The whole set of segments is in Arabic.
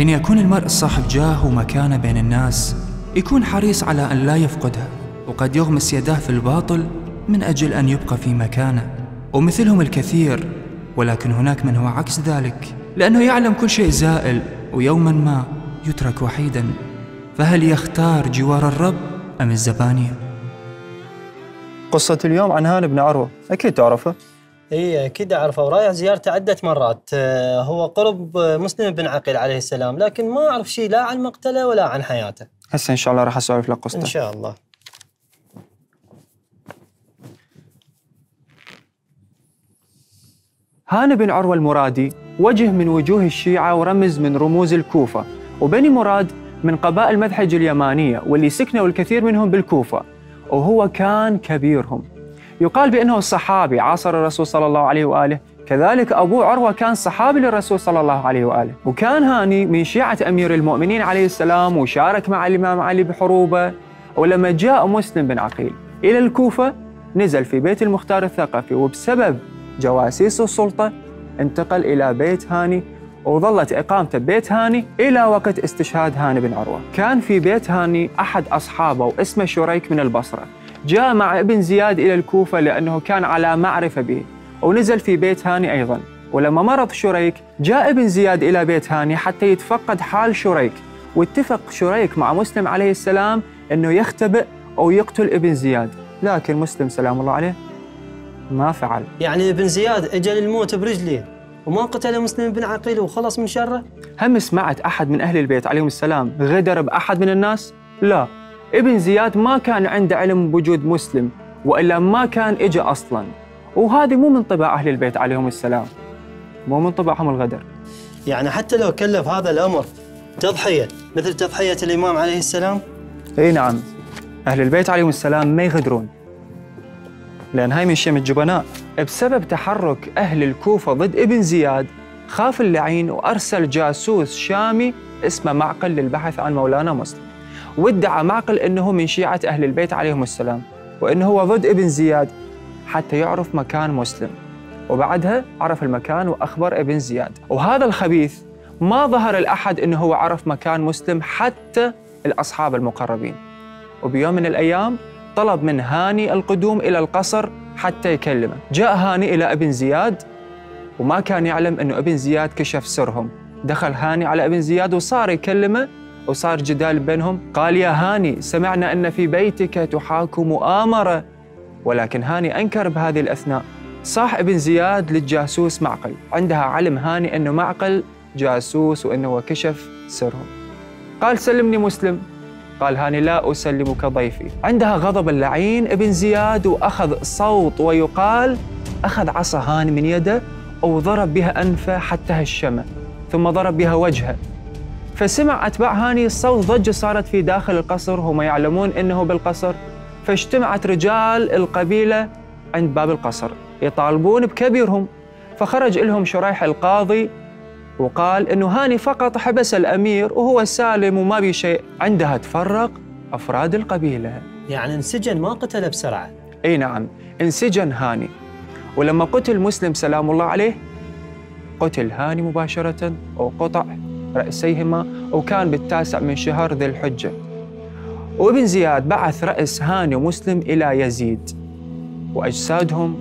حين يكون المرء صاحب جاه ومكانة بين الناس يكون حريص على أن لا يفقدها وقد يغمس يداه في الباطل من أجل أن يبقى في مكانه. ومثلهم الكثير ولكن هناك من هو عكس ذلك لأنه يعلم كل شيء زائل ويوما ما يترك وحيدا. فهل يختار جوار الرب أم الزبانية؟ قصة اليوم عن هاني بن عروة أكيد تعرفه إي أكيد أعرفه. ورايح زيارته عدة مرات. آه، هو قرب مسلم بن عقيل عليه السلام لكن ما أعرف شيء لا عن مقتله ولا عن حياته. هسه إن شاء الله راح أسولف لك قصته. إن شاء الله. هاني بن عروة المرادي وجه من وجوه الشيعة ورمز من رموز الكوفة وبني مراد من قبائل مذحج اليمانية واللي سكنوا الكثير منهم بالكوفة وهو كان كبيرهم. يقال بأنه الصحابي عاصر الرسول صلى الله عليه وآله. كذلك أبوه عروة كان صحابي للرسول صلى الله عليه وآله. وكان هاني من شيعة أمير المؤمنين عليه السلام وشارك مع الإمام علي بحروبة. ولما جاء مسلم بن عقيل إلى الكوفة نزل في بيت المختار الثقفي وبسبب جواسيس السلطة انتقل إلى بيت هاني وظلت إقامته ببيت هاني إلى وقت استشهاد هاني بن عروة. كان في بيت هاني أحد أصحابه واسمه شريك من البصرة. جاء مع ابن زياد إلى الكوفة لأنه كان على معرفة به ونزل في بيت هاني أيضا. ولما مرض شريك جاء ابن زياد إلى بيت هاني حتى يتفقد حال شريك. واتفق شريك مع مسلم عليه السلام أنه يختبئ أو يقتل ابن زياد. لكن مسلم سلام الله عليه ما فعل. يعني ابن زياد اجى للموت برجليه وما قتل مسلم بن عقيل وخلص من شره؟ هم سمعت أحد من أهل البيت عليهم السلام غدر بأحد من الناس؟ لا. ابن زياد ما كان عنده علم بوجود مسلم وإلا ما كان إجا أصلا. وهذه مو من طباع أهل البيت عليهم السلام. مو من طبعهم الغدر. يعني حتى لو كلف هذا الأمر تضحية مثل تضحية الإمام عليه السلام؟ إي نعم. أهل البيت عليهم السلام ما يغدرون. لأن هاي من شيم الجبناء. بسبب تحرك أهل الكوفة ضد ابن زياد خاف اللعين وأرسل جاسوس شامي اسمه معقل للبحث عن مولانا مسلم. وادعى معقل إنه من شيعة أهل البيت عليهم السلام وإنه هو ضد ابن زياد حتى يعرف مكان مسلم. وبعدها عرف المكان وأخبر ابن زياد. وهذا الخبيث ما ظهر الاحد إنه هو عرف مكان مسلم حتى الأصحاب المقربين. وبيوم من الأيام طلب من هاني القدوم إلى القصر حتى يكلمه. جاء هاني إلى ابن زياد وما كان يعلم إنه ابن زياد كشف سرهم. دخل هاني على ابن زياد وصار يكلمه وصار جدال بينهم. قال يا هاني سمعنا أن في بيتك تحاك مؤامره ولكن هاني أنكر بهذه الأثناء. صاح ابن زياد للجاسوس معقل. عندها علم هاني انه معقل جاسوس وأنه هو كشف سرهم. قال سلمني مسلم. قال هاني لا أسلمك ضيفي. عندها غضب اللعين ابن زياد وأخذ صوت ويقال أخذ عصا هاني من يده وضرب بها أنفه حتى هشمه ثم ضرب بها وجهه. فسمع أتباع هاني الصوت ضجة صارت في داخل القصر هم يعلمون أنه بالقصر. فاجتمعت رجال القبيلة عند باب القصر يطالبون بكبيرهم. فخرج لهم شريح القاضي وقال إنه هاني فقط حبس الأمير وهو سالم وما بي شيء. عندها تفرق أفراد القبيلة. يعني انسجن ما قتله بسرعة. إي نعم انسجن هاني. ولما قتل مسلم سلام الله عليه قتل هاني مباشرة وقطع رأسيهما وكان بالتاسع من شهر ذي الحجة. وابن زياد بعث رأس هاني ومسلم إلى يزيد وأجسادهم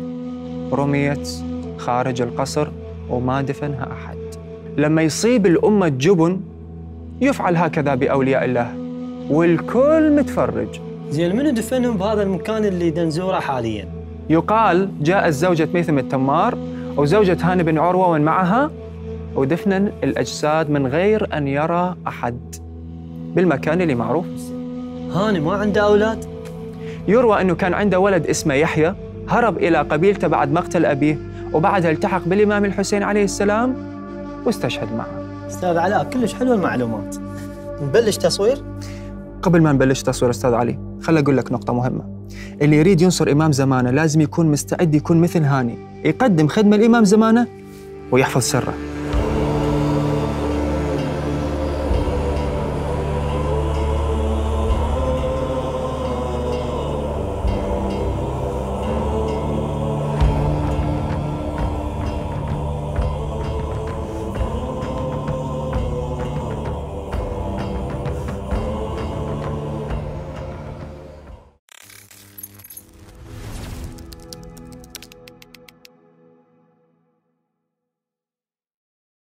رميت خارج القصر وما دفنها أحد. لما يصيب الأمة جبن يفعل هكذا بأولياء الله والكل متفرج. زين منو دفنهم بهذا المكان اللي دنزوره حاليا؟ يقال جاءت زوجة ميثم التمار وزوجة هاني بن عروة ومن معها ودفنا الأجساد من غير أن يرى أحد. بالمكان اللي معروف. هاني ما عنده أولاد؟ يروى أنه كان عنده ولد اسمه يحيى هرب إلى قبيلته بعد مقتل أبيه وبعدها التحق بالإمام الحسين عليه السلام واستشهد معه. أستاذ علاء كلش حلوة المعلومات. نبلش تصوير؟ قبل ما نبلش تصوير أستاذ علي خل أقول لك نقطة مهمة. اللي يريد ينصر إمام زمانه لازم يكون مستعد يكون مثل هاني يقدم خدمة لإمام زمانه ويحفظ سره.